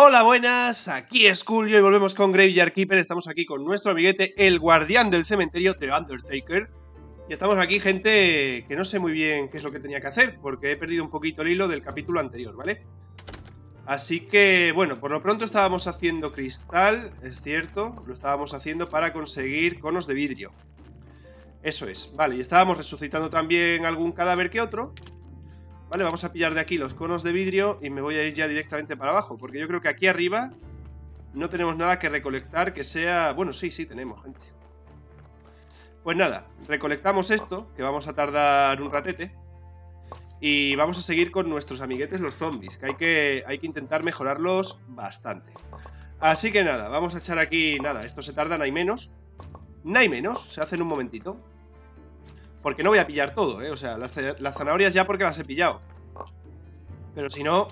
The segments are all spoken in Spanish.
Hola, buenas, aquí es Julio y volvemos con Graveyard Keeper. Estamos aquí con nuestro amiguete, el guardián del cementerio, The Undertaker. Y estamos aquí, gente, que no sé muy bien qué es lo que tenía que hacer, porque he perdido un poquito el hilo del capítulo anterior, ¿vale? Así que, bueno, por lo pronto estábamos haciendo cristal, es cierto, lo estábamos haciendo para conseguir conos de vidrio. Eso es, vale, y estábamos resucitando también algún cadáver que otro, Vale, vamos a pillar de aquí los conos de vidrio y me voy a ir ya directamente para abajo, porque yo creo que aquí arriba no tenemos nada que recolectar que sea... Bueno, sí, sí, tenemos, gente. Pues nada, recolectamos esto, que vamos a tardar un ratete, y vamos a seguir con nuestros amiguetes los zombies, que hay que, hay que intentar mejorarlos bastante. Así que nada, vamos a echar aquí... Nada, esto se tarda, no hay menos. No hay menos, se hace en un momentito. Porque no voy a pillar todo, ¿eh? O sea, las, zanahorias ya porque las he pillado. Pero si no...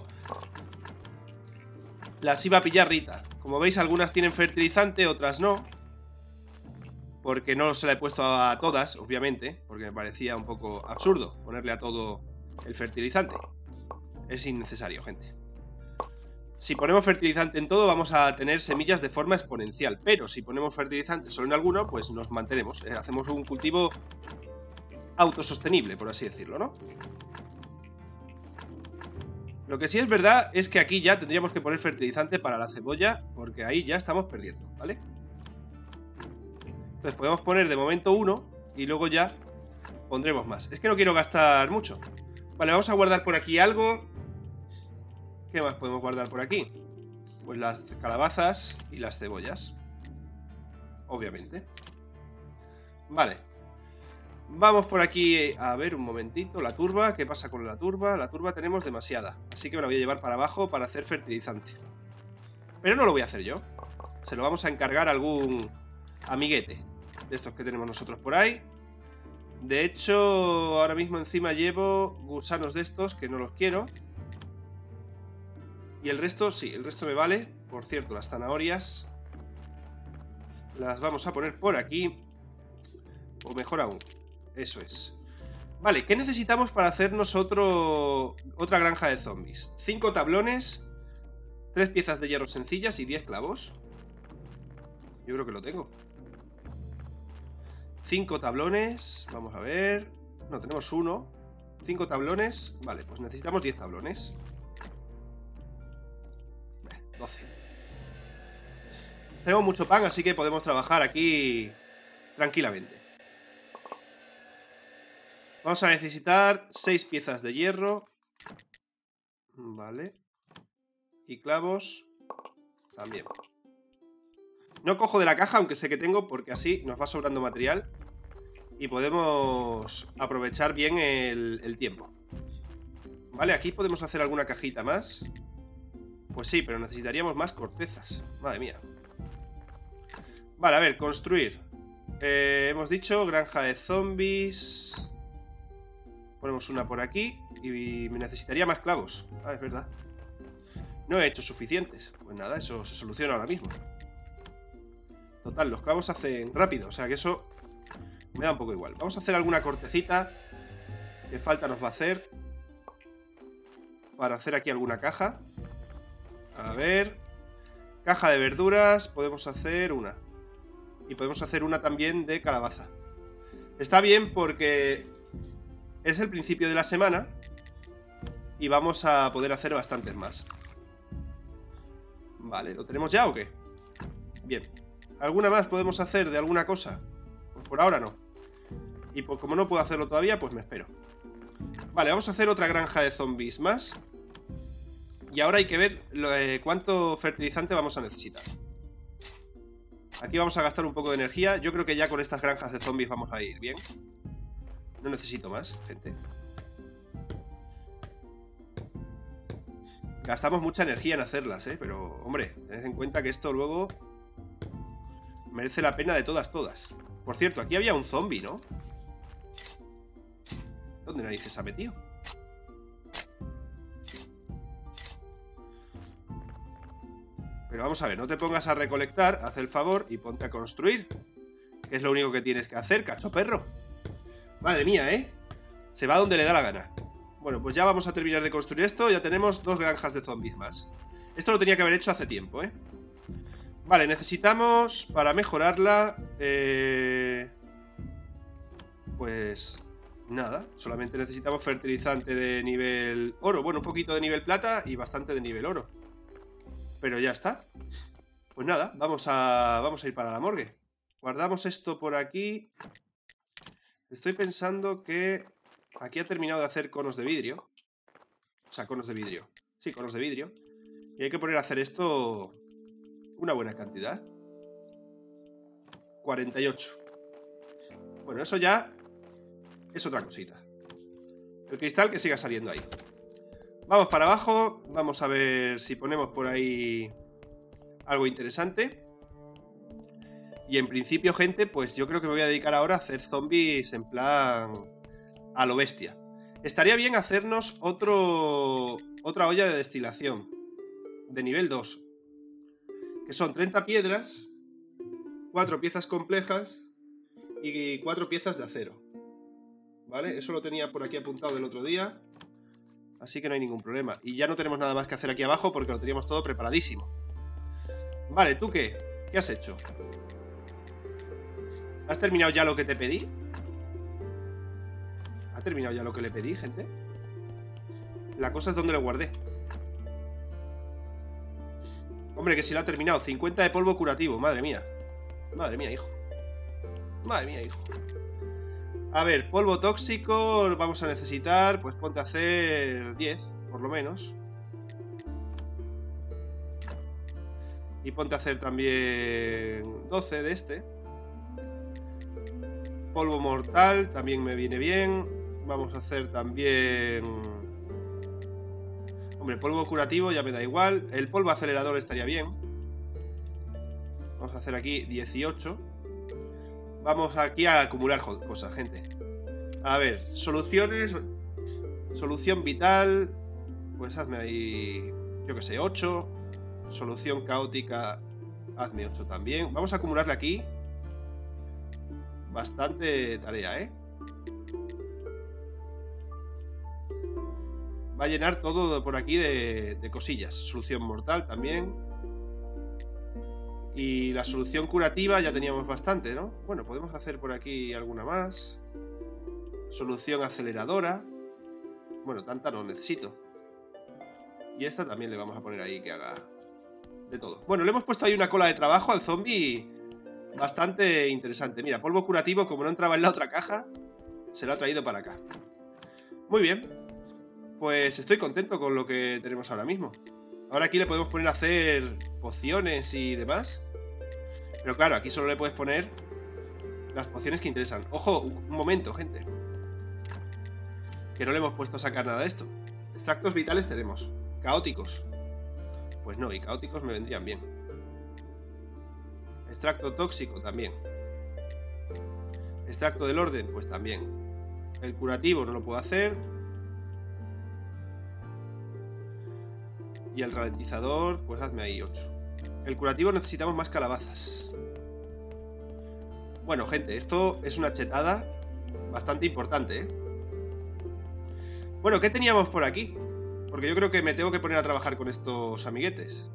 Las iba a pillar Rita. Como veis, algunas tienen fertilizante, otras no. Porque no se la he puesto a todas, obviamente. Porque me parecía un poco absurdo ponerle a todo el fertilizante. Es innecesario, gente. Si ponemos fertilizante en todo, vamos a tener semillas de forma exponencial. Pero si ponemos fertilizante solo en alguno, pues nos mantenemos. Eh, hacemos un cultivo autosostenible, por así decirlo, ¿no? Lo que sí es verdad es que aquí ya tendríamos que poner fertilizante para la cebolla, porque ahí ya estamos perdiendo, ¿vale? Entonces podemos poner de momento uno y luego ya pondremos más. Es que no quiero gastar mucho. Vale, vamos a guardar por aquí algo. ¿Qué más podemos guardar por aquí? Pues las calabazas y las cebollas. Obviamente. Vale. Vamos por aquí a ver un momentito, la turba, ¿qué pasa con la turba? La turba tenemos demasiada, así que me la voy a llevar para abajo para hacer fertilizante. Pero no lo voy a hacer yo, se lo vamos a encargar a algún amiguete de estos que tenemos nosotros por ahí. De hecho, ahora mismo encima llevo gusanos de estos que no los quiero. Y el resto, sí, el resto me vale. Por cierto, las zanahorias las vamos a poner por aquí. O mejor aún, eso es. Vale, ¿qué necesitamos para hacernos otro, otra granja de zombies? Cinco tablones, tres piezas de hierro sencillas y diez clavos. Yo creo que lo tengo. Cinco tablones, vamos a ver... No, tenemos uno. Cinco tablones. Vale, pues necesitamos diez tablones. Doce. Tenemos mucho pan, así que podemos trabajar aquí tranquilamente. Vamos a necesitar seis piezas de hierro. Vale. Y clavos. También. No cojo de la caja, aunque sé que tengo, porque así nos va sobrando material. Y podemos aprovechar bien el, tiempo. Vale, aquí podemos hacer alguna cajita más. Pues sí, pero necesitaríamos más cortezas. Madre mía. Vale, a ver, construir. Eh, hemos dicho granja de zombies. Ponemos una por aquí y me necesitaría más clavos. Ah, es verdad. No he hecho suficientes. Pues nada, eso se soluciona ahora mismo. Total, los clavos hacen rápido, o sea que eso me da un poco igual. Vamos a hacer alguna cortecita que falta nos va a hacer para hacer aquí alguna caja. A ver... Caja de verduras, podemos hacer una. Y podemos hacer una también de calabaza. Está bien porque es el principio de la semana y vamos a poder hacer bastantes más. Vale, ¿lo tenemos ya o qué? Bien. ¿Alguna más podemos hacer de alguna cosa? Pues por ahora no. Y pues como no puedo hacerlo todavía, pues me espero. Vale, vamos a hacer otra granja de zombies más. Y ahora hay que ver eh, cuánto fertilizante vamos a necesitar. Aquí vamos a gastar un poco de energía. Yo creo que ya con estas granjas de zombies vamos a ir bien. No necesito más, gente. Gastamos mucha energía en hacerlas, ¿eh? Pero, hombre, tened en cuenta que esto luego merece la pena de todas, todas. Por cierto, aquí había un zombie, ¿no? ¿Dónde narices ha metido? Pero vamos a ver, no te pongas a recolectar, haz el favor y ponte a construir. Que es lo único que tienes que hacer, cacho perro. Madre mía, ¿eh? Se va donde le da la gana. Bueno, pues ya vamos a terminar de construir esto. Ya tenemos dos granjas de zombies más. Esto lo tenía que haber hecho hace tiempo, ¿eh? Vale, necesitamos para mejorarla... Eh... Pues... Nada, solamente necesitamos fertilizante de nivel oro. Bueno, un poquito de nivel plata y bastante de nivel oro. Pero ya está. Pues nada, vamos a, vamos a ir para la morgue. Guardamos esto por aquí. Estoy pensando que aquí ha terminado de hacer conos de vidrio. O sea, conos de vidrio. Sí, conos de vidrio. Y hay que poner a hacer esto una buena cantidad. 48. Bueno, eso ya es otra cosita. El cristal que siga saliendo ahí. Vamos para abajo. Vamos a ver si ponemos por ahí algo interesante. Y en principio, gente, pues yo creo que me voy a dedicar ahora a hacer zombies en plan a lo bestia. Estaría bien hacernos otro, otra olla de destilación de nivel 2 que son 30 piedras, 4 piezas complejas y 4 piezas de acero. ¿Vale? Eso lo tenía por aquí apuntado del otro día. Así que no hay ningún problema. Y ya no tenemos nada más que hacer aquí abajo porque lo teníamos todo preparadísimo. Vale, ¿tú qué? ¿Qué has hecho? ¿Has terminado ya lo que te pedí? ¿Ha terminado ya lo que le pedí, gente? La cosa es donde lo guardé. Hombre, que si lo ha terminado. 50 de polvo curativo, madre mía. Madre mía, hijo. Madre mía, hijo. A ver, polvo tóxico vamos a necesitar, pues ponte a hacer 10, por lo menos. Y ponte a hacer también 12 de este. Polvo mortal también me viene bien. Vamos a hacer también Hombre, polvo curativo ya me da igual. El polvo acelerador estaría bien. Vamos a hacer aquí 18. Vamos aquí a acumular cosas, gente. A ver, soluciones. Solución vital. Pues hazme ahí, yo que sé, 8. Solución caótica, hazme 8 también. Vamos a acumularle aquí bastante tarea, ¿eh? va a llenar todo por aquí de, cosillas. Solución mortal también. Y la solución curativa ya teníamos bastante, ¿no? Bueno, podemos hacer por aquí alguna más. Solución aceleradora. Bueno, tanta no necesito. Y esta también le vamos a poner ahí que haga de todo. Bueno, le hemos puesto ahí una cola de trabajo al zombie bastante interesante. Mira, polvo curativo, como no entraba en la otra caja, se lo ha traído para acá. Muy bien. Pues estoy contento con lo que tenemos ahora mismo. Ahora aquí le podemos poner a hacer pociones y demás. Pero claro, aquí solo le puedes poner las pociones que interesan. Ojo, un momento, gente. Que no le hemos puesto a sacar nada de esto. Extractos vitales tenemos. Caóticos. Pues no, y caóticos me vendrían bien. Extracto tóxico también. Extracto del orden, pues también. El curativo no lo puedo hacer. Y el ralentizador, pues hazme ahí 8. El curativo necesitamos más calabazas. Bueno, gente, esto es una chetada bastante importante, ¿eh? Bueno, ¿qué teníamos por aquí? Porque yo creo que me tengo que poner a trabajar con estos amiguetes.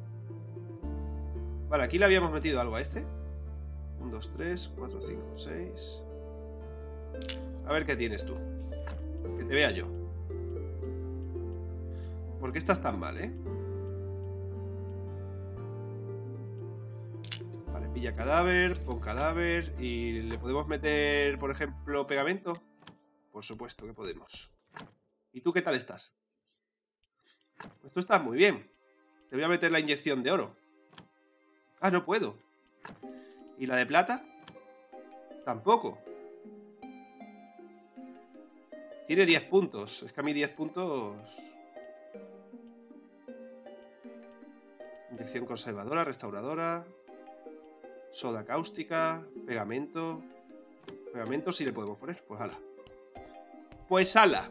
Vale, aquí le habíamos metido algo a este. 1, 2, 3, 4, 5, 6. A ver qué tienes tú. Que te vea yo. ¿Por qué estás tan mal, eh? pilla cadáver, pon cadáver y le podemos meter, por ejemplo, pegamento. Por supuesto que podemos. ¿Y tú qué tal estás? Pues tú estás muy bien. Te voy a meter la inyección de oro. Ah, no puedo. ¿Y la de plata? Tampoco. Tiene 10 puntos. Es que a mí 10 puntos... Inyección conservadora, restauradora... Soda cáustica, pegamento. Pegamento sí le podemos poner. Pues ala. Pues ala.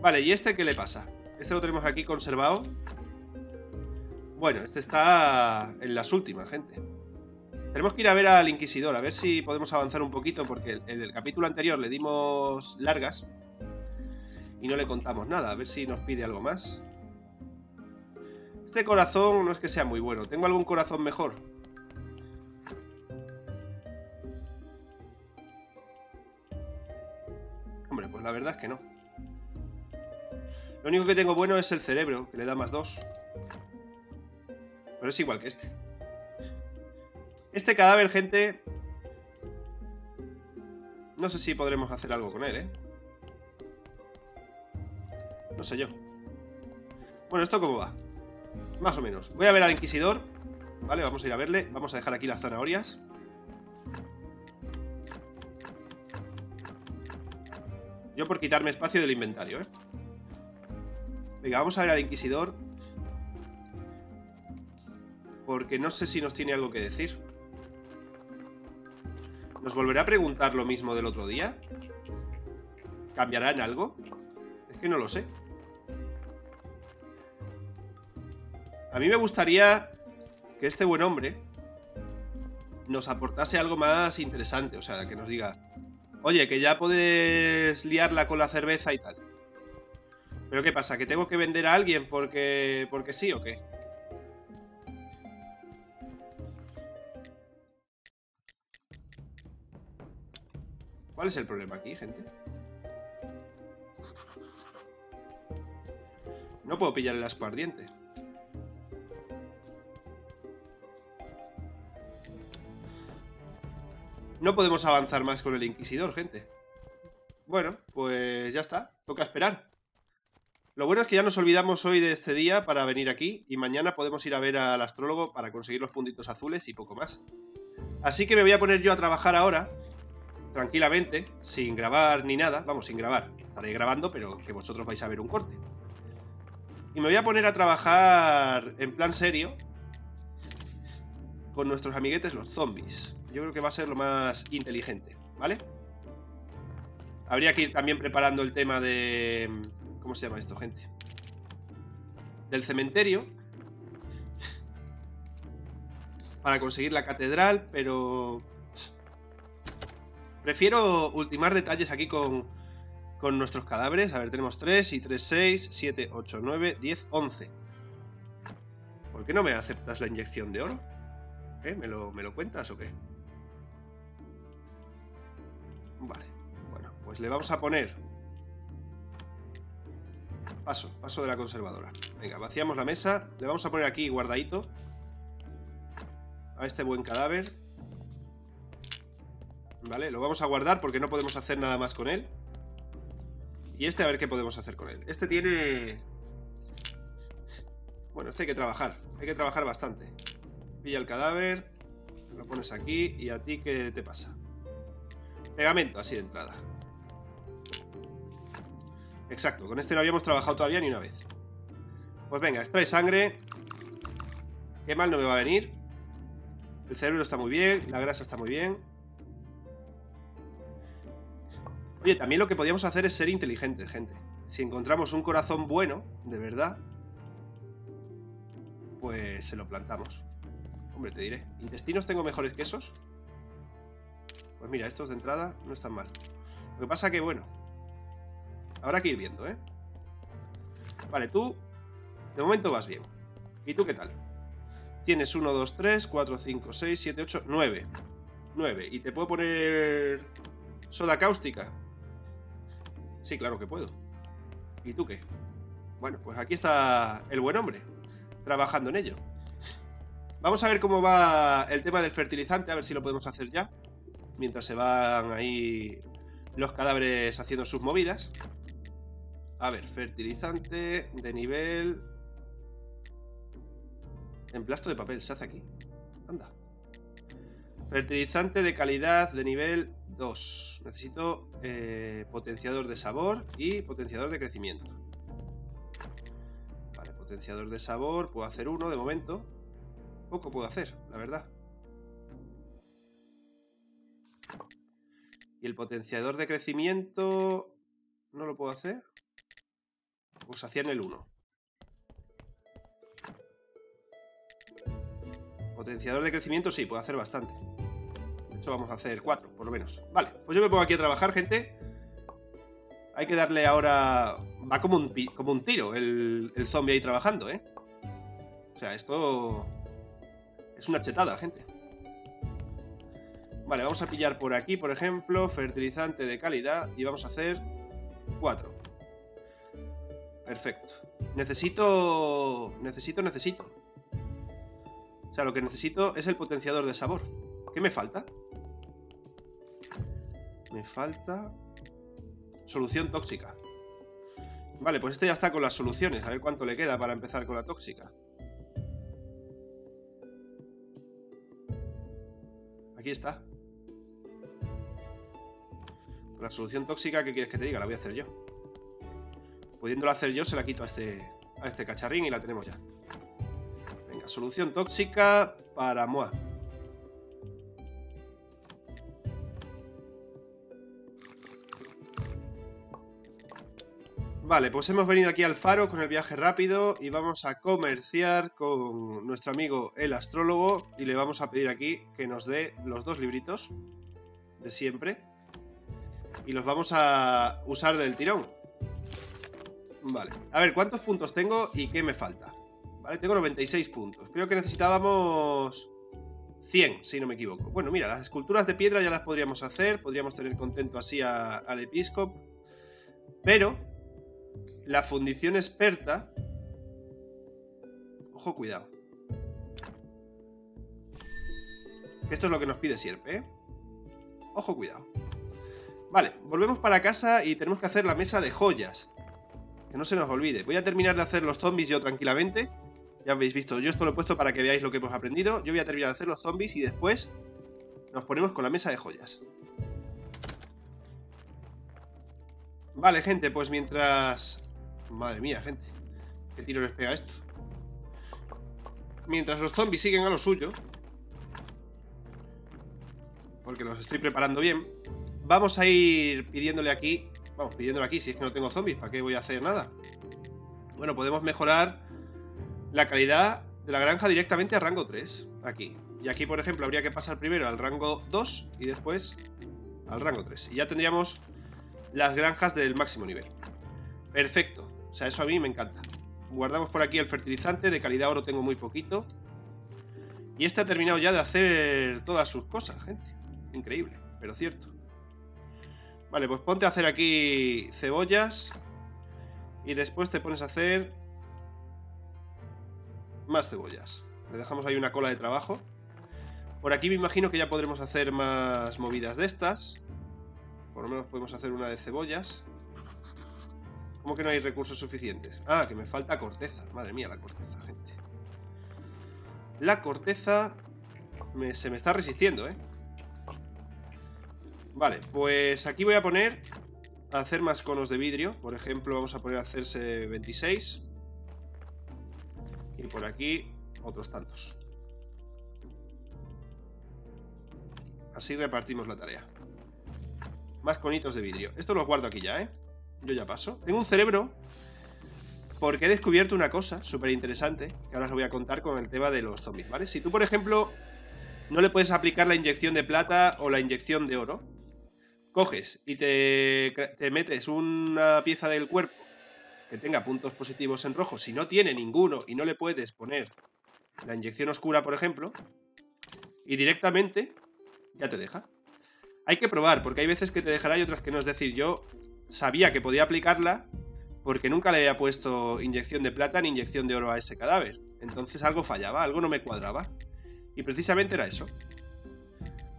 Vale, ¿y este qué le pasa? Este lo tenemos aquí conservado. Bueno, este está en las últimas, gente. Tenemos que ir a ver al Inquisidor, a ver si podemos avanzar un poquito, porque en el capítulo anterior le dimos largas y no le contamos nada. A ver si nos pide algo más. Este corazón no es que sea muy bueno. ¿Tengo algún corazón mejor? Hombre, pues la verdad es que no. Lo único que tengo bueno es el cerebro, que le da más dos. Pero es igual que este. Este cadáver, gente... No sé si podremos hacer algo con él, ¿eh? No sé yo. Bueno, ¿esto cómo va? Más o menos. Voy a ver al Inquisidor. Vale, vamos a ir a verle. Vamos a dejar aquí las zanahorias. Yo por quitarme espacio del inventario, ¿eh? Venga, vamos a ver al Inquisidor. Porque no sé si nos tiene algo que decir. ¿Nos volverá a preguntar lo mismo del otro día? ¿Cambiará en algo? Es que no lo sé. A mí me gustaría que este buen hombre nos aportase algo más interesante. O sea, que nos diga, oye, que ya puedes liarla con la cerveza y tal. ¿Pero qué pasa? ¿Que tengo que vender a alguien porque, porque sí o qué? ¿Cuál es el problema aquí, gente? No puedo pillar el asco ardiente. No podemos avanzar más con el Inquisidor, gente. Bueno, pues ya está. Toca esperar. Lo bueno es que ya nos olvidamos hoy de este día para venir aquí y mañana podemos ir a ver al astrólogo para conseguir los puntitos azules y poco más. Así que me voy a poner yo a trabajar ahora tranquilamente, sin grabar ni nada. Vamos, sin grabar. Estaré grabando, pero que vosotros vais a ver un corte. Y me voy a poner a trabajar en plan serio con nuestros amiguetes los zombies. Yo creo que va a ser lo más inteligente, ¿vale? Habría que ir también preparando el tema de... ¿Cómo se llama esto, gente? Del cementerio. Para conseguir la catedral, pero Prefiero ultimar detalles aquí con, con nuestros cadáveres. A ver, tenemos 3 y 3, 6, 7, 8, 9, 10, 11. ¿Por qué no me aceptas la inyección de oro? ¿Eh? ¿Me lo, ¿Me lo cuentas o qué? Vale, bueno, pues le vamos a poner... Paso, paso de la conservadora. Venga, vaciamos la mesa. Le vamos a poner aquí guardadito. A este buen cadáver. ¿Vale? Lo vamos a guardar porque no podemos hacer nada más con él. Y este a ver qué podemos hacer con él. Este tiene... Bueno, este hay que trabajar. Hay que trabajar bastante. Pilla el cadáver. Lo pones aquí. ¿Y a ti qué te pasa? Pegamento, así de entrada. Exacto, con este no habíamos trabajado todavía ni una vez. Pues venga, extrae sangre. Qué mal no me va a venir. El cerebro está muy bien, la grasa está muy bien. Oye, también lo que podíamos hacer es ser inteligentes, gente. Si encontramos un corazón bueno, de verdad, pues se lo plantamos. Hombre, te diré. ¿Intestinos tengo mejores que esos? Pues mira, estos de entrada no están mal. Lo que pasa que, bueno, habrá que ir viendo, ¿eh? Vale, tú, de momento vas bien. ¿Y tú qué tal? Tienes 1, 2, 3, 4, 5, 6, 7, 8, 9. 9. ¿Y te puedo poner soda cáustica? Sí, claro que puedo. ¿Y tú qué? Bueno, pues aquí está el buen hombre, trabajando en ello. Vamos a ver cómo va el tema del fertilizante, a ver si lo podemos hacer ya. Mientras se van ahí los cadáveres haciendo sus movidas. A ver, fertilizante de nivel... Emplasto de papel, se hace aquí. Anda. Fertilizante de calidad de nivel 2. Necesito eh, potenciador de sabor y potenciador de crecimiento. Vale, potenciador de sabor. Puedo hacer uno de momento. Poco puedo hacer, la verdad. Y el potenciador de crecimiento... ¿No lo puedo hacer? Pues hacía en el 1. Potenciador de crecimiento sí, puedo hacer bastante vamos a hacer cuatro, por lo menos. Vale, pues yo me pongo aquí a trabajar, gente. Hay que darle ahora... Va como un, como un tiro el, el zombie ahí trabajando, ¿eh? O sea, esto es una chetada, gente. Vale, vamos a pillar por aquí, por ejemplo, fertilizante de calidad y vamos a hacer 4. Perfecto. Necesito... Necesito, necesito. O sea, lo que necesito es el potenciador de sabor. ¿Qué me falta? Me falta... Solución tóxica. Vale, pues este ya está con las soluciones. A ver cuánto le queda para empezar con la tóxica. Aquí está. La solución tóxica, ¿qué quieres que te diga? La voy a hacer yo. Pudiéndola hacer yo, se la quito a este, a este cacharrín y la tenemos ya. Venga, solución tóxica para Moa. Vale, pues hemos venido aquí al faro con el viaje rápido y vamos a comerciar con nuestro amigo el astrólogo y le vamos a pedir aquí que nos dé los dos libritos de siempre y los vamos a usar del tirón. Vale, a ver, ¿cuántos puntos tengo y qué me falta? Vale, tengo 96 puntos. Creo que necesitábamos 100, si no me equivoco. Bueno, mira, las esculturas de piedra ya las podríamos hacer, podríamos tener contento así al episcop. Pero la fundición experta... Ojo, cuidado. Esto es lo que nos pide siempre, ¿eh? Ojo, cuidado. Vale, volvemos para casa y tenemos que hacer la mesa de joyas. Que no se nos olvide. Voy a terminar de hacer los zombies yo tranquilamente. Ya habéis visto, yo esto lo he puesto para que veáis lo que hemos aprendido. Yo voy a terminar de hacer los zombies y después nos ponemos con la mesa de joyas. Vale, gente, pues mientras Madre mía, gente. ¿Qué tiro les pega esto? Mientras los zombies siguen a lo suyo, porque los estoy preparando bien, vamos a ir pidiéndole aquí, vamos, pidiéndole aquí, si es que no tengo zombies, ¿para qué voy a hacer nada? Bueno, podemos mejorar la calidad de la granja directamente a rango 3, aquí. Y aquí, por ejemplo, habría que pasar primero al rango 2 y después al rango 3. Y ya tendríamos las granjas del máximo nivel. Perfecto. O sea, eso a mí me encanta. Guardamos por aquí el fertilizante, de calidad oro tengo muy poquito. Y este ha terminado ya de hacer todas sus cosas, gente. Increíble, pero cierto. Vale, pues ponte a hacer aquí cebollas. Y después te pones a hacer más cebollas. Le dejamos ahí una cola de trabajo. Por aquí me imagino que ya podremos hacer más movidas de estas. Por lo menos podemos hacer una de cebollas. ¿Cómo que no hay recursos suficientes? Ah, que me falta corteza. Madre mía, la corteza, gente. La corteza se me está resistiendo, ¿eh? Vale, pues aquí voy a poner a hacer más conos de vidrio. Por ejemplo, vamos a poner a hacerse 26. Y por aquí otros tantos. Así repartimos la tarea. Más conitos de vidrio. Esto lo guardo aquí ya, ¿eh? Yo ya paso. Tengo un cerebro porque he descubierto una cosa súper interesante que ahora os voy a contar con el tema de los zombies, ¿vale? Si tú, por ejemplo, no le puedes aplicar la inyección de plata o la inyección de oro, coges y te, te metes una pieza del cuerpo que tenga puntos positivos en rojo, si no tiene ninguno y no le puedes poner la inyección oscura, por ejemplo, y directamente ya te deja. Hay que probar, porque hay veces que te dejará y otras que no. Es decir, yo sabía que podía aplicarla porque nunca le había puesto inyección de plata ni inyección de oro a ese cadáver. Entonces algo fallaba, algo no me cuadraba. Y precisamente era eso.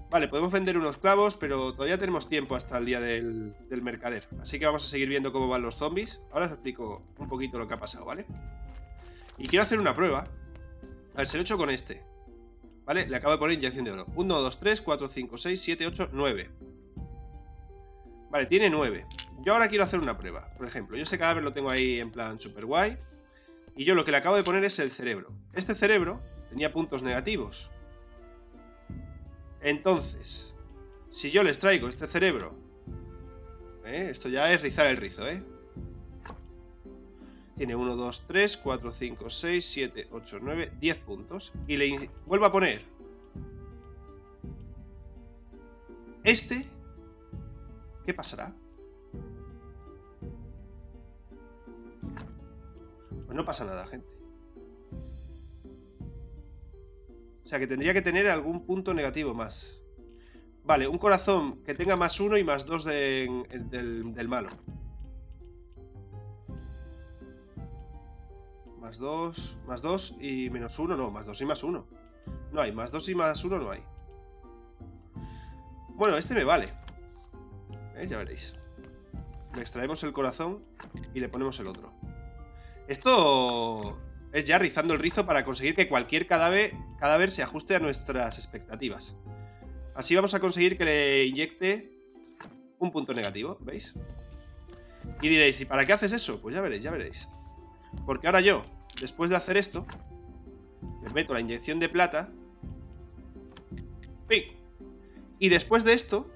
Vale, podemos vender unos clavos, pero todavía tenemos tiempo hasta el día del, mercader. Así que vamos a seguir viendo cómo van los zombies. Ahora os explico un poquito lo que ha pasado, ¿vale? Y quiero hacer una prueba. A ver, se lo he hecho con este. ¿Vale? Le acabo de poner inyección de oro. 1, 2, 3, 4, 5, 6, 7, 8, 9. Vale, tiene 9. Yo ahora quiero hacer una prueba. Por ejemplo, yo ese cadáver lo tengo ahí en plan super guay. Y yo lo que le acabo de poner es el cerebro. Este cerebro tenía puntos negativos. Entonces, si yo les traigo este cerebro... ¿eh? Esto ya es rizar el rizo, ¿eh? Tiene 1, 2, 3, 4, 5, 6, 7, 8, 9, 10 puntos. Y le vuelvo a poner... Este ¿Qué pasará? Pues no pasa nada, gente. O sea que tendría que tener algún punto negativo más. Vale, un corazón que tenga más uno y más dos del, del malo. Más dos, más dos y menos uno, no, más dos y más uno. No hay, más dos y más uno no hay. Bueno, este me vale. ¿Eh? Ya veréis. Le extraemos el corazón y le ponemos el otro. Esto es ya rizando el rizo para conseguir que cualquier cadáver, se ajuste a nuestras expectativas. Así vamos a conseguir que le inyecte un punto negativo, ¿veis? Y diréis, ¿y para qué haces eso? Pues ya veréis, ya veréis. Porque ahora yo, después de hacer esto, le meto la inyección de plata. Y después de esto,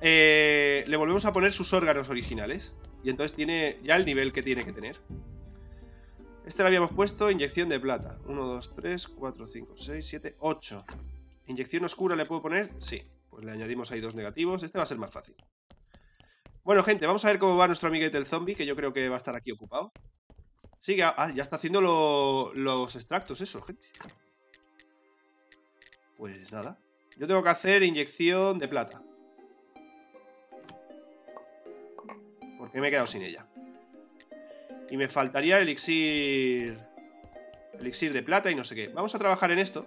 eh, le volvemos a poner sus órganos originales. Y entonces tiene ya el nivel que tiene que tener. Este lo habíamos puesto, inyección de plata. 1, 2, 3, 4, 5, 6, 7, 8. ¿Inyección oscura le puedo poner? Sí. Pues le añadimos ahí dos negativos. Este va a ser más fácil. Bueno, gente, vamos a ver cómo va nuestro amiguete el zombie, que yo creo que va a estar aquí ocupado. Sigue. Ah, ya está haciendo los extractos, eso, gente. Pues nada. Yo tengo que hacer inyección de plata. Porque me he quedado sin ella. Y me faltaría elixir... Elixir de plata y no sé qué. Vamos a trabajar en esto.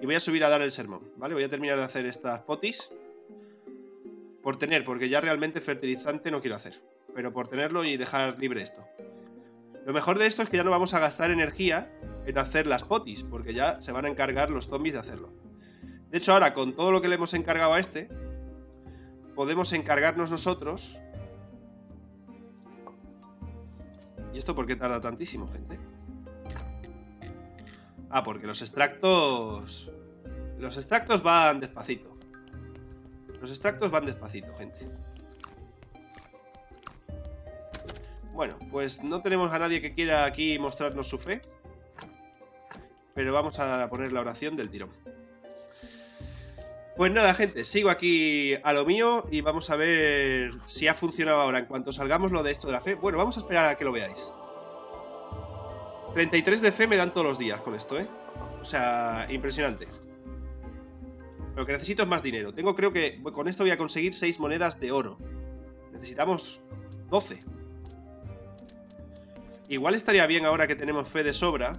Y voy a subir a dar el sermón, ¿vale? Voy a terminar de hacer estas potis. Por tener, porque ya realmente fertilizante no quiero hacer. Pero por tenerlo y dejar libre esto. Lo mejor de esto es que ya no vamos a gastar energía en hacer las potis, porque ya se van a encargar los zombies de hacerlo. De hecho, ahora con todo lo que le hemos encargado a este, podemos encargarnos nosotros... ¿Y esto por qué tarda tantísimo, gente? Ah, porque los extractos... Los extractos van despacito. Los extractos van despacito, gente. Bueno, pues no tenemos a nadie que quiera aquí mostrarnos su fe. Pero vamos a poner la oración del tirón. Pues nada, gente, sigo aquí a lo mío y vamos a ver si ha funcionado ahora. En cuanto salgamos lo de esto de la fe... Bueno, vamos a esperar a que lo veáis. 33 de fe me dan todos los días con esto, ¿eh? O sea, impresionante. Lo que necesito es más dinero. Tengo, creo que con esto voy a conseguir 6 monedas de oro. Necesitamos 12. Igual estaría bien ahora que tenemos fe de sobra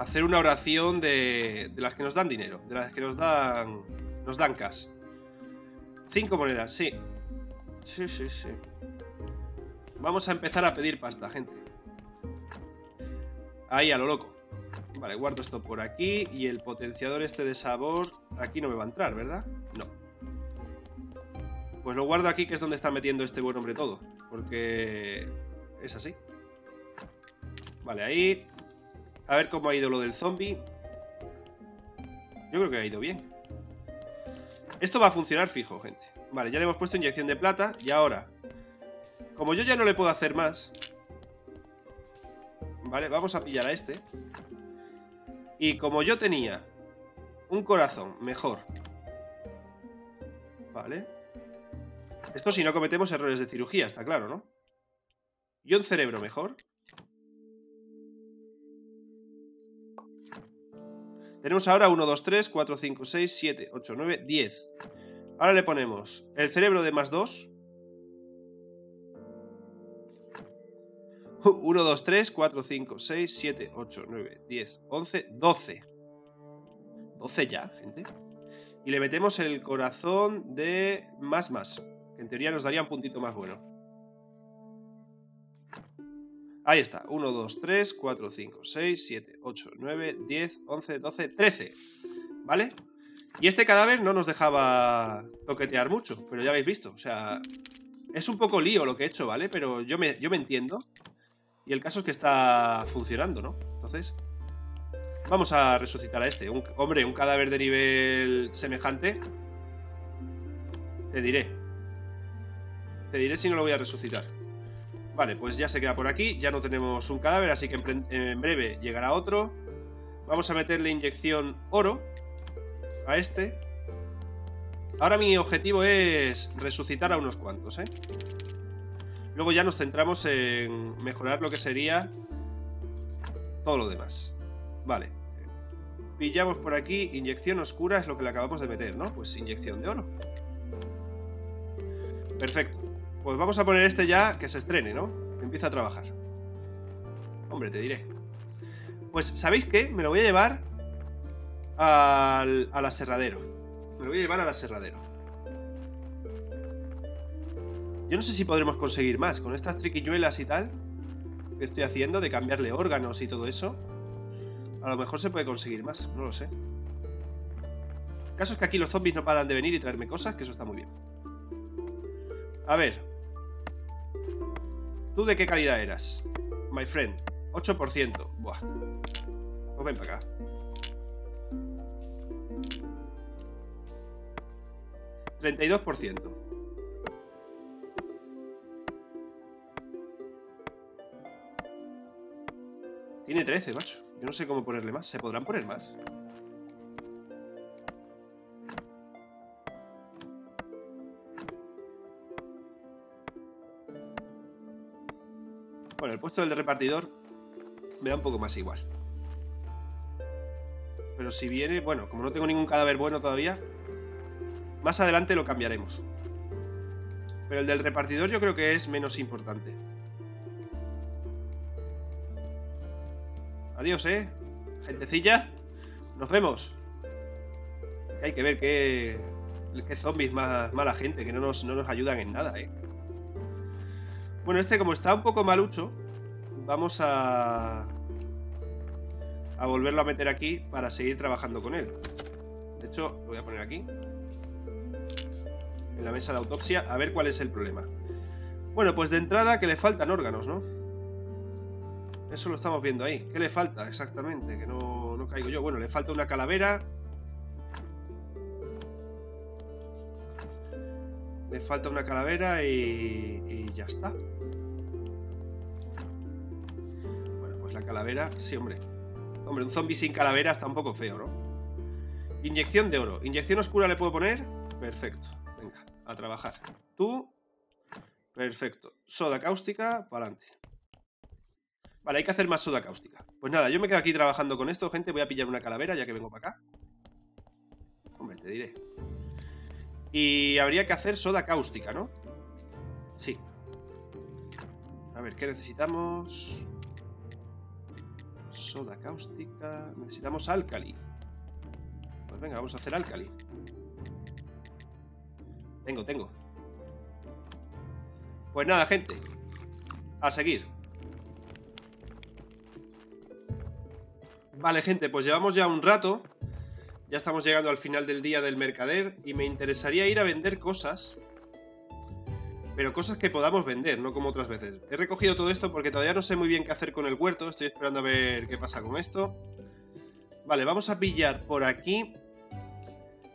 hacer una oración de, de las que nos dan dinero, de las que nos dan nos dan cash. 5 monedas, sí. Sí, sí, sí. Vamos a empezar a pedir pasta, gente. Ahí, a lo loco. Vale, guardo esto por aquí. Y el potenciador este de sabor... Aquí no me va a entrar, ¿verdad? No. Pues lo guardo aquí, que es donde está metiendo este buen hombre todo. Porque... Es así. Vale, ahí. A ver cómo ha ido lo del zombie. Yo creo que ha ido bien. Esto va a funcionar fijo, gente. Vale, ya le hemos puesto inyección de plata. Y ahora... Como yo ya no le puedo hacer más... Vale, vamos a pillar a este. Y como yo tenía un corazón mejor. Vale. Esto si no cometemos errores de cirugía, está claro, ¿no? Y un cerebro mejor. Tenemos ahora 1, 2, 3, 4, 5, 6, 7, 8, 9, 10. Ahora le ponemos el cerebro de más 2. 1, 2, 3, 4, 5, 6, 7, 8, 9, 10, 11, 12. 12 ya, gente. Y le metemos el corazón de más más. Que en teoría nos daría un puntito más bueno. Ahí está. 1, 2, 3, 4, 5, 6, 7, 8, 9, 10, 11, 12, 13. ¿Vale? Y este cadáver no nos dejaba toquetear mucho, pero ya habéis visto. O sea, es un poco lío lo que he hecho, ¿vale? Pero yo me, yo me entiendo. Y el caso es que está funcionando, ¿no? Entonces, vamos a resucitar a este. Un, hombre, un cadáver de nivel semejante. Te diré. Te diré si no lo voy a resucitar. Vale, pues ya se queda por aquí. Ya no tenemos un cadáver, así que en, breve llegará otro. Vamos a meterle inyección oro a este. Ahora mi objetivo es resucitar a unos cuantos, ¿eh? Luego ya nos centramos en mejorar lo que sería todo lo demás. Vale. Pillamos por aquí, inyección oscura es lo que le acabamos de meter, ¿no? Pues inyección de oro. Perfecto. Pues vamos a poner este ya que se estrene, ¿no? empieza a trabajar. Hombre, te diré. Pues, ¿sabéis qué? Me lo voy a llevar al, al aserradero. Me lo voy a llevar al aserradero. Yo no sé si podremos conseguir más con estas triquiñuelas y tal que estoy haciendo de cambiarle órganos y todo eso. A lo mejor se puede conseguir más, no lo sé. El caso es que aquí los zombies no paran de venir y traerme cosas, que eso está muy bien. A ver. ¿Tú de qué calidad eras? My friend. 8%. Buah. Pues ven para acá. ¿32%? Tiene 13, macho. Yo no sé cómo ponerle más. ¿Se podrán poner más? Bueno, el puesto del repartidor me da un poco más igual. Pero si viene, bueno, como no tengo ningún cadáver bueno todavía, más adelante lo cambiaremos. Pero el del repartidor yo creo que es menos importante. Adiós, ¿eh? Gentecilla. Nos vemos. Hay que ver qué, qué zombies más mala gente, que no nos, no nos ayudan en nada, ¿eh? Bueno, este como está un poco malucho, vamos a... A volverlo a meter aquí para seguir trabajando con él. De hecho, lo voy a poner aquí. En la mesa de autopsia, a ver cuál es el problema. Bueno, pues de entrada que le faltan órganos, ¿no? Eso lo estamos viendo ahí. ¿Qué le falta exactamente? Que no, no caigo yo. Bueno, le falta una calavera. Le falta una calavera y, y ya está. Bueno, pues la calavera... Sí, hombre. Hombre, un zombie sin calavera está un poco feo, ¿no? Inyección de oro. ¿Inyección oscura le puedo poner? Perfecto. Venga, a trabajar. Tú... Perfecto. Soda cáustica, para adelante. Vale, hay que hacer más soda cáustica. Pues nada, yo me quedo aquí trabajando con esto, gente. Voy a pillar una calavera ya que vengo para acá. Hombre, te diré. Y habría que hacer soda cáustica, ¿no? Sí. A ver, ¿qué necesitamos? Soda cáustica... Necesitamos álcali. Pues venga, vamos a hacer álcali. Tengo, tengo. Pues nada, gente. A seguir. Vale, gente, pues llevamos ya un rato. Ya estamos llegando al final del día del mercader. Y me interesaría ir a vender cosas. Pero cosas que podamos vender, no como otras veces. He recogido todo esto porque todavía no sé muy bien qué hacer con el huerto. Estoy esperando a ver qué pasa con esto. Vale, vamos a pillar por aquí.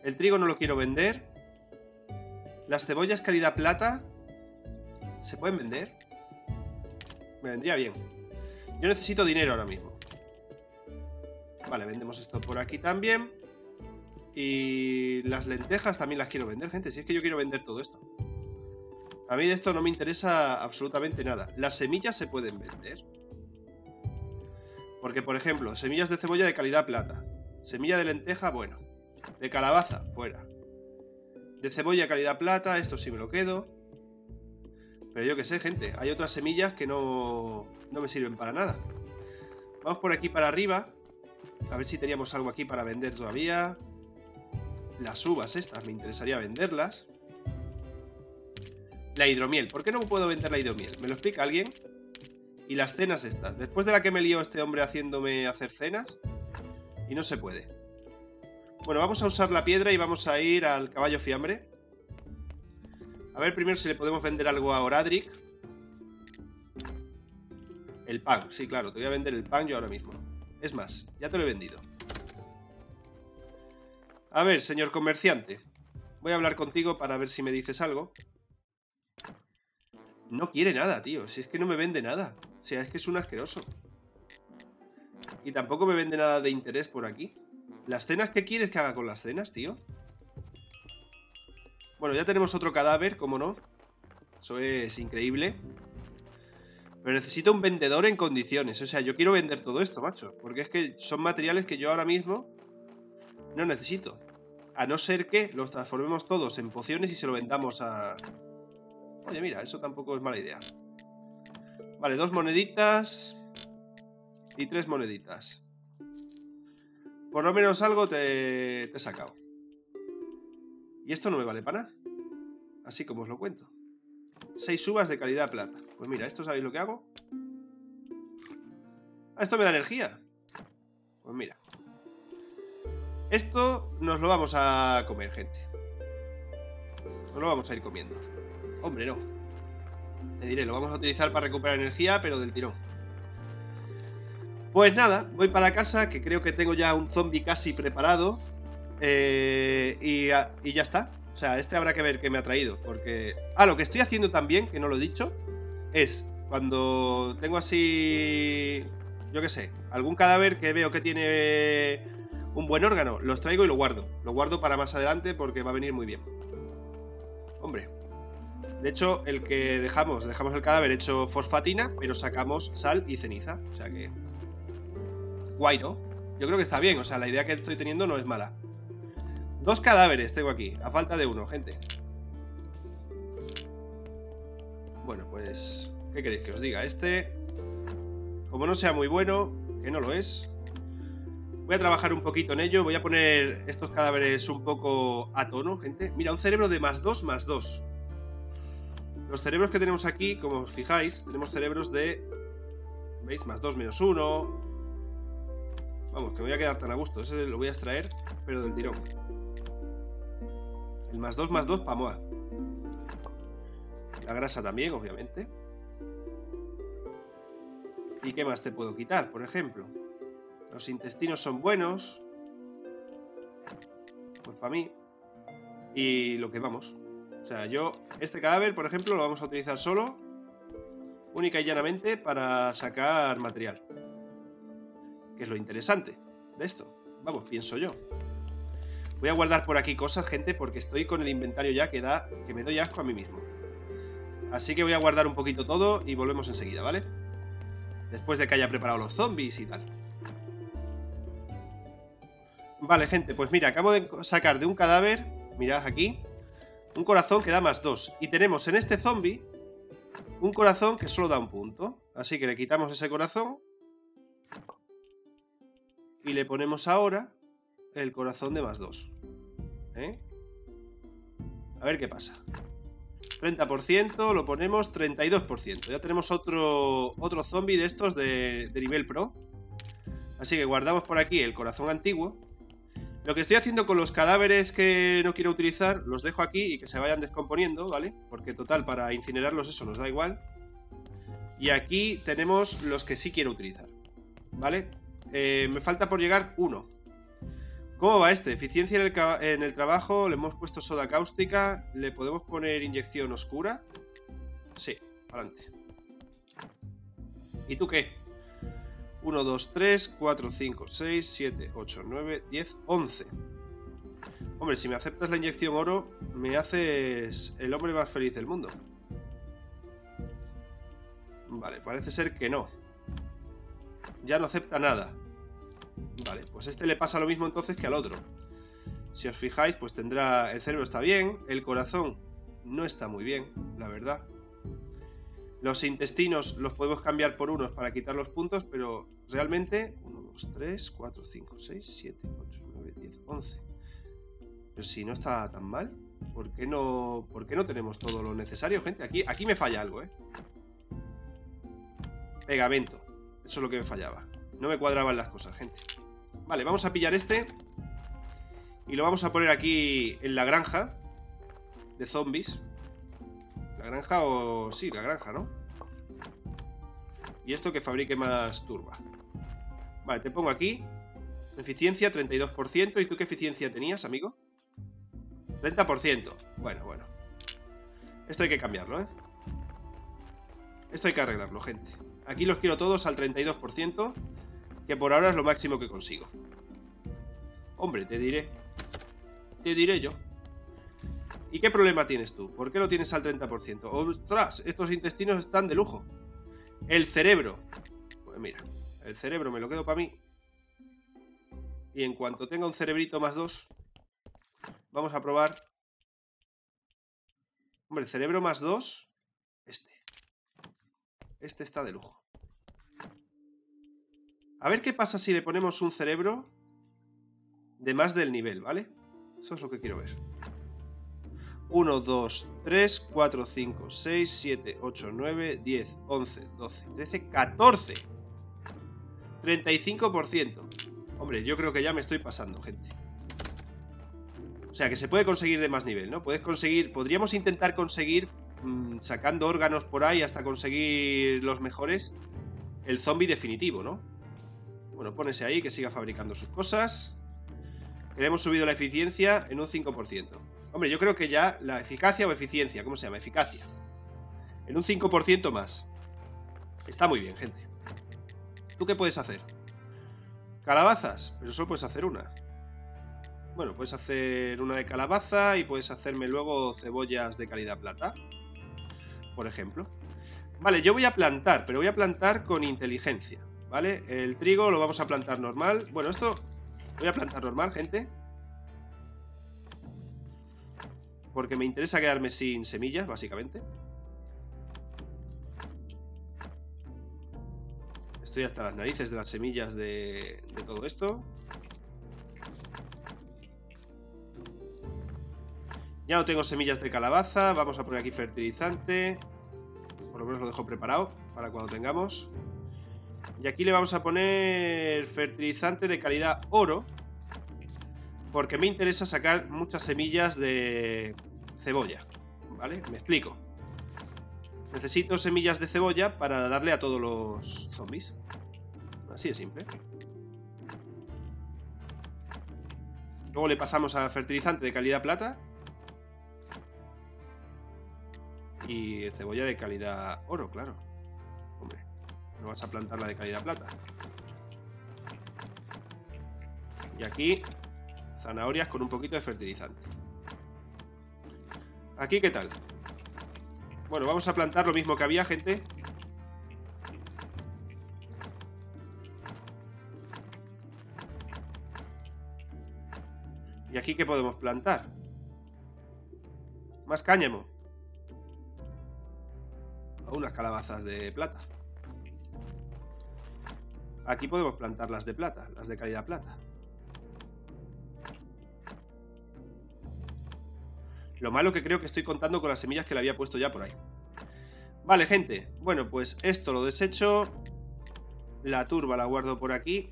El trigo no lo quiero vender. Las cebollas calidad plata. ¿Se pueden vender? Me vendría bien. Yo necesito dinero ahora mismo. Vale, vendemos esto por aquí también. Y las lentejas también las quiero vender, gente. Si es que yo quiero vender todo esto. A mí de esto no me interesa absolutamente nada. Las semillas se pueden vender. Porque, por ejemplo, semillas de cebolla de calidad plata. Semilla de lenteja, bueno. De calabaza, fuera. De cebolla calidad plata, esto sí me lo quedo. Pero yo qué sé, gente. Hay otras semillas que no, no me sirven para nada. Vamos por aquí para arriba. A ver si teníamos algo aquí para vender todavía. Las uvas estas, me interesaría venderlas. La hidromiel. ¿Por qué no puedo vender la hidromiel? ¿Me lo explica alguien? Y las cenas estas. Después de la que me lió este hombre haciéndome hacer cenas. Y no se puede. Bueno, vamos a usar la piedra y vamos a ir al caballo fiambre. A ver primero si le podemos vender algo a Oradric. El pan, sí, claro, te voy a vender el pan yo ahora mismo. Es más, ya te lo he vendido. A ver, señor comerciante. Voy a hablar contigo para ver si me dices algo. No quiere nada, tío. Si es que no me vende nada. O sea, es que es un asqueroso. Y tampoco me vende nada de interés por aquí. ¿Las cenas qué quieres que haga con las cenas, tío? Bueno, ya tenemos otro cadáver, ¿cómo no? Eso es increíble. Pero necesito un vendedor en condiciones. O sea, yo quiero vender todo esto, macho. Porque es que son materiales que yo ahora mismo No necesito. A no ser que los transformemos todos en pociones y se lo vendamos a... Oye, mira, eso tampoco es mala idea. Vale, dos moneditas y tres moneditas. Por lo menos algo te, te he sacado. Y esto no me vale para nada. Así como os lo cuento. Seis uvas de calidad plata. Pues mira, ¿esto sabéis lo que hago? Ah, esto me da energía. Pues mira. Esto nos lo vamos a comer, gente. Nos lo vamos a ir comiendo. Hombre, no. Te diré, lo vamos a utilizar para recuperar energía, pero del tirón. Pues nada, voy para casa, que creo que tengo ya un zombie casi preparado. Eh, y, y, ya está. O sea, este habrá que ver qué me ha traído. Porque. Ah, lo que estoy haciendo también, que no lo he dicho, es cuando tengo así. Yo qué sé, algún cadáver que veo que tiene un buen órgano, los traigo y lo guardo. Lo guardo para más adelante porque va a venir muy bien. Hombre. De hecho, el que dejamos, dejamos el cadáver hecho fosfatina, pero sacamos sal y ceniza. O sea que Guay, ¿no? Yo creo que está bien, o sea, la idea que estoy teniendo no es mala. Dos cadáveres tengo aquí, a falta de uno, gente. Bueno, pues... ¿Qué queréis que os diga? Este... Como no sea muy bueno, que no lo es... Voy a trabajar un poquito en ello. Voy a poner estos cadáveres un poco a tono, gente. Mira, un cerebro de más dos, más dos. Los cerebros que tenemos aquí, como os fijáis, tenemos cerebros de... ¿Veis? Más dos, menos uno. Vamos, que me voy a quedar tan a gusto. Ese lo voy a extraer, pero del tirón. El más 2 más 2 para Moa. La grasa también, obviamente. ¿Y qué más te puedo quitar, por ejemplo? Los intestinos son buenos. Pues para mí. Y lo que vamos. O sea, yo, este cadáver, por ejemplo, lo vamos a utilizar solo, única y llanamente, para sacar material que es lo interesante de esto. Vamos, pienso yo. Voy a guardar por aquí cosas, gente, porque estoy con el inventario ya que da que me doy asco a mí mismo. Así que voy a guardar un poquito todo y volvemos enseguida, ¿vale? Después de que haya preparado los zombies y tal. Vale, gente, pues mira, acabo de sacar de un cadáver, mirad aquí, un corazón que da más dos. Y tenemos en este zombie un corazón que solo da un punto. Así que le quitamos ese corazón y le ponemos ahora el corazón de más 2. ¿eh? A ver qué pasa. 30%, lo ponemos 32%. Ya tenemos otro, otro zombie de estos de nivel pro. Así que guardamos por aquí el corazón antiguo. Lo que estoy haciendo con los cadáveres que no quiero utilizar, los dejo aquí y que se vayan descomponiendo, ¿vale? Porque total, para incinerarlos eso nos da igual. Y aquí tenemos los que sí quiero utilizar, ¿vale? Eh, me falta por llegar uno. ¿Cómo va este? Eficiencia en el, trabajo, le hemos puesto soda cáustica, le podemos poner inyección oscura. Sí, adelante. ¿Y tú qué? 1, 2, 3, 4, 5, 6, 7, 8, 9, 10, 11. Hombre, si me aceptas la inyección oro, me haces el hombre más feliz del mundo. Vale, parece ser que no. Ya no acepta nada. Vale, pues este le pasa lo mismo entonces que al otro. Si os fijáis, pues tendrá... El cerebro está bien, el corazón no está muy bien, la verdad. Los intestinos los podemos cambiar por unos para quitar los puntos, pero realmente... 1, 2, 3, 4, 5, 6, 7, 8, 9, 10, 11. Pero si no está tan mal, ¿por qué no, por qué no tenemos todo lo necesario, gente? Aquí, aquí me falla algo, ¿eh? Pegamento. Eso es lo que me fallaba. No me cuadraban las cosas, gente. Vale, vamos a pillar este. Y lo vamos a poner aquí en la granja. De zombies. Granja o... Sí, la granja, ¿no? Y esto que fabrique más turba. Vale, te pongo aquí. Eficiencia 32%. ¿Y tú qué eficiencia tenías, amigo? 30%. Bueno, bueno. Esto hay que cambiarlo, ¿eh? Esto hay que arreglarlo, gente. Aquí los quiero todos al 32% que por ahora es lo máximo que consigo. Hombre, te diré. Te diré yo. ¿Y qué problema tienes tú? ¿Por qué lo tienes al 30%? ¡Ostras! Estos intestinos están de lujo. El cerebro. Pues mira, el cerebro me lo quedo para mí. Y en cuanto tenga un cerebrito más dos, vamos a probar. Hombre, cerebro más dos, este. Este está de lujo. A ver qué pasa si le ponemos un cerebro de más del nivel, ¿vale? Eso es lo que quiero ver. 1, 2, 3, 4, 5, 6, 7, 8, 9, 10, 11, 12, 13, 14. 35%. Hombre, yo creo que ya me estoy pasando, gente. O sea, que se puede conseguir de más nivel, ¿no? Puedes conseguir... Podríamos intentar conseguir, mmm, sacando órganos por ahí hasta conseguir los mejores, el zombie definitivo, ¿no? Bueno, pónese ahí que siga fabricando sus cosas. hemos subido la eficiencia en un 5%. Hombre, yo creo que ya la eficacia o eficiencia, ¿cómo se llama? Eficacia. En un 5% más. Está muy bien, gente. ¿Tú qué puedes hacer? Calabazas, pero solo puedes hacer una. Bueno, puedes hacer una de calabaza y puedes hacerme luego cebollas de calidad plata. Por ejemplo. Vale, yo voy a plantar, pero voy a plantar con inteligencia. ¿Vale? El trigo lo vamos a plantar normal. Bueno, esto voy a plantar normal, gente. Porque me interesa quedarme sin semillas, básicamente. Estoy hasta las narices de las semillas de, todo esto. Ya no tengo semillas de calabaza. Vamos a poner aquí fertilizante. Por lo menos lo dejo preparado para cuando tengamos. Y aquí le vamos a poner fertilizante de calidad oro. Porque me interesa sacar muchas semillas de cebolla. ¿Vale? Me explico. Necesito semillas de cebolla para darle a todos los zombies. Así de simple. Luego le pasamos a fertilizante de calidad plata. Y cebolla de calidad oro, claro. Hombre, no vas a plantar la de calidad plata. Y aquí zanahorias con un poquito de fertilizante. Aquí, ¿qué tal? Bueno, vamos a plantar lo mismo que había, gente. ¿Y aquí qué podemos plantar? Más cáñamo. O unas calabazas de plata. Aquí podemos plantar las de plata, las de calidad plata. Lo malo que creo que estoy contando con las semillas que le había puesto ya por ahí. Vale, gente. Bueno, pues esto lo desecho. La turba la guardo por aquí.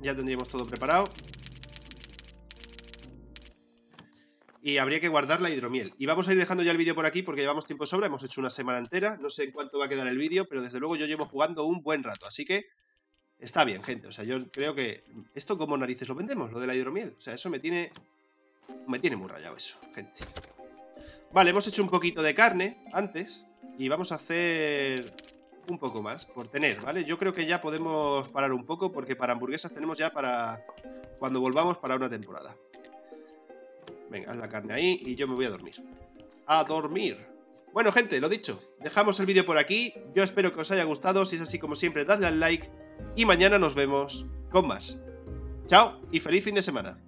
Ya tendríamos todo preparado. Y habría que guardar la hidromiel. Y vamos a ir dejando ya el vídeo por aquí porque llevamos tiempo sobra. Hemos hecho una semana entera. No sé en cuánto va a quedar el vídeo, pero desde luego yo llevo jugando un buen rato. Así que está bien, gente. O sea, yo creo que... ¿Esto como narices lo vendemos? Lo de la hidromiel. O sea, eso me tiene me tiene muy rayado eso, gente. Vale, hemos hecho un poquito de carne antes. Y vamos a hacer un poco más, por tener, ¿vale? Yo creo que ya podemos parar un poco porque para hamburguesas tenemos ya para cuando volvamos para una temporada. Venga, haz la carne ahí y yo me voy a dormir. ¡A dormir! Bueno, gente, lo dicho, dejamos el vídeo por aquí. Yo espero que os haya gustado. Si es así como siempre, dadle al like. Y mañana nos vemos con más. Chao y feliz fin de semana.